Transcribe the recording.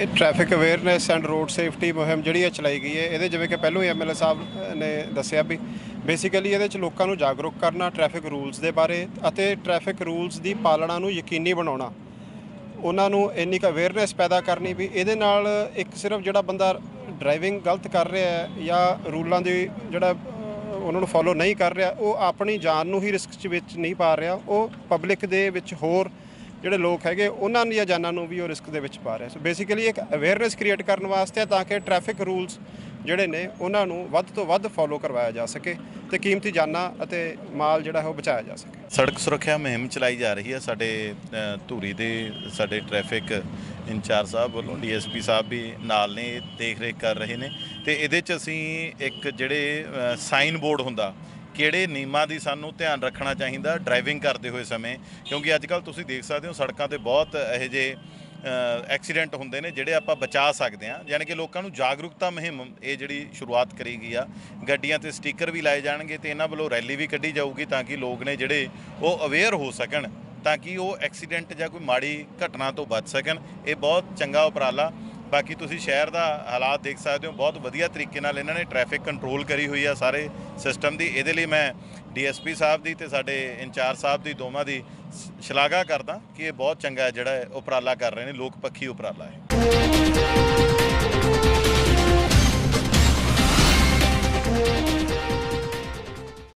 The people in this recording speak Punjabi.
ਇਹ traffic awareness and road safety ਮੁਹਿੰਮ ਜਿਹੜੀ ਹੈ ਚਲਾਈ ਗਈ ਹੈ, ਇਹਦੇ ਜਿਵੇਂ ਕਿ ਪਹਿਲੋਂ ਹੀ ਐਮਐਲਏ ਸਾਹਿਬ ਨੇ ਦੱਸਿਆ ਵੀ ਬੇਸਿਕਲੀ ਇਹਦੇ ਚ ਲੋਕਾਂ ਨੂੰ ਜਾਗਰੂਕ ਕਰਨਾ ਟ੍ਰੈਫਿਕ ਰੂਲਸ ਦੇ ਬਾਰੇ ਅਤੇ ਟ੍ਰੈਫਿਕ ਰੂਲਸ ਦੀ ਪਾਲਣਾ ਨੂੰ ਯਕੀਨੀ ਬਣਾਉਣਾ। ਉਹਨਾਂ ਨੂੰ ਇੰਨੀ ਕੁ ਅਵੇਅਰਨੈਸ ਪੈਦਾ ਕਰਨੀ ਵੀ ਇਹਦੇ ਨਾਲ ਇੱਕ ਸਿਰਫ ਜਿਹੜਾ ਬੰਦਾ ਡਰਾਈਵਿੰਗ ਗਲਤ ਕਰ ਰਿਹਾ ਹੈ ਜਾਂ ਰੂਲਾਂ ਦੀ ਜਿਹੜਾ ਉਹਨਾਂ ਨੂੰ ਫੋਲੋ ਨਹੀਂ ਕਰ ਰਿਹਾ, ਉਹ ਆਪਣੀ ਜਾਨ ਨੂੰ ਹੀ ਰਿਸਕ 'ਚ ਵਿੱਚ ਨਹੀਂ ਪਾ ਰਿਹਾ, ਉਹ ਪਬਲਿਕ ਦੇ ਵਿੱਚ ਹੋਰ ਜਿਹੜੇ ਲੋਕ ਹੈਗੇ, ਉਹਨਾਂ ਦੀਆਂ ਜਾਨਾਂ ਨੂੰ ਵੀ ਉਹ ਰਿਸਕ ਦੇ ਵਿੱਚ ਪਾ ਰਿਹਾ ਸੋ ਬੇਸਿਕਲੀ ਇੱਕ ਅਵੇਅਰਨੈਸ ਕ੍ਰੀਏਟ ਕਰਨ ਵਾਸਤੇ ਹੈ ਤਾਂ ਕਿ ਟ੍ਰੈਫਿਕ ਰੂਲਸ ਜਿਹੜੇ ਨੇ, ਉਹਨਾਂ ਨੂੰ ਵੱਧ ਤੋਂ ਵੱਧ ਫੋਲੋ ਕਰਵਾਇਆ ਜਾ ਸਕੇ ਤੇ ਕੀਮਤੀ ਜਾਨਾਂ ਅਤੇ ਮਾਲ ਜਿਹੜਾ ਹੈ ਉਹ ਬਚਾਇਆ ਜਾ ਸਕੇ। ਸੜਕ ਸੁਰੱਖਿਆ ਮੁਹਿੰਮ ਚਲਾਈ ਜਾ ਰਹੀ ਹੈ। ਸਾਡੇ ਧੂਰੀ ਦੇ ਸਾਡੇ ਟ੍ਰੈਫਿਕ ਇੰਚਾਰਜ ਸਾਹਿਬ ਵੱਲੋਂ, ਡੀਐਸਪੀ ਸਾਹਿਬ ਵੀ ਨਾਲ ਨੇ ਦੇਖ ਰੇਖ ਕਰ ਰਹੇ ਨੇ ਤੇ ਇਹਦੇ ਚ ਅਸੀਂ ਇੱਕ ਜਿਹੜੇ ਸਾਈਨ ਬੋਰਡ ਹੁੰਦਾ ਕਿਹੜੇ ਨਿਯਮਾਂ ਦੀ ਸਾਨੂੰ ਧਿਆਨ ਰੱਖਣਾ ਚਾਹੀਦਾ ਡਰਾਈਵਿੰਗ ਕਰਦੇ ਹੋਏ ਸਮੇਂ? ਕਿਉਂਕਿ ਅੱਜ ਕੱਲ ਤੁਸੀਂ ਦੇਖ ਸਕਦੇ ਹੋ ਸੜਕਾਂ ਤੇ ਬਹੁਤ ਇਹੋ ਜਿਹੇ ਐਕਸੀਡੈਂਟ ਹੁੰਦੇ ਨੇ ਜਿਹੜੇ ਆਪਾਂ ਬਚਾ ਸਕਦੇ ਹਾਂ। ਯਾਨੀ ਕਿ ਲੋਕਾਂ ਨੂੰ ਜਾਗਰੂਕਤਾ ਮੁਹਿੰਮ ਇਹ ਜਿਹੜੀ ਸ਼ੁਰੂਆਤ ਕਰੀ ਗਈ ਆ। ਗੱਡੀਆਂ ਤੇ ਸਟicker ਵੀ ਲਾਏ ਜਾਣਗੇ ਤੇ ਇਹਨਾਂ ਵੱਲੋਂ ਰੈਲੀ ਵੀ ਕੱਢੀ ਜਾਊਗੀ ਤਾਂ ਕਿ ਲੋਕ ਨੇ ਜਿਹੜੇ ਉਹ ਅਵੇਅਰ ਹੋ ਸਕਣ, ਤਾਂ ਕਿ ਉਹ ਐਕਸੀਡੈਂਟ ਜਾਂ ਕੋਈ ਮਾੜੀ ਘਟਨਾ ਤੋਂ ਬਚ ਸਕਣ। ਇਹ ਬਹੁਤ ਚੰਗਾ ਉਪਰਾਲਾ ਬਾਕੀ ਤੁਸੀਂ ਸ਼ਹਿਰ ਦਾ ਹਾਲਾਤ ਦੇਖ ਸਕਦੇ ਹੋ, ਬਹੁਤ ਵਧੀਆ ਤਰੀਕੇ ਨਾਲ ਇਹਨਾਂ ਨੇ ਟ੍ਰੈਫਿਕ ਕੰਟਰੋਲ ਕਰੀ ਹੋਈ ਆ ਸਾਰੇ ਸਿਸਟਮ ਦੀ। ਇਹਦੇ ਲਈ ਮੈਂ ਡੀਐਸਪੀ ਸਾਹਿਬ ਦੀ ਤੇ ਸਾਡੇ ਇੰਚਾਰਜ ਸਾਹਿਬ ਦੀ ਦੋਵਾਂ ਦੀ ਸ਼ਲਾਘਾ ਕਰਦਾ ਕਿ ਇਹ ਬਹੁਤ ਚੰਗਾ ਜਿਹੜਾ ਉਪਰਾਲਾ ਕਰ ਰਹੇ ਨੇ, ਲੋਕ ਪੱਖੀ ਉਪਰਾਲਾ ਹੈ।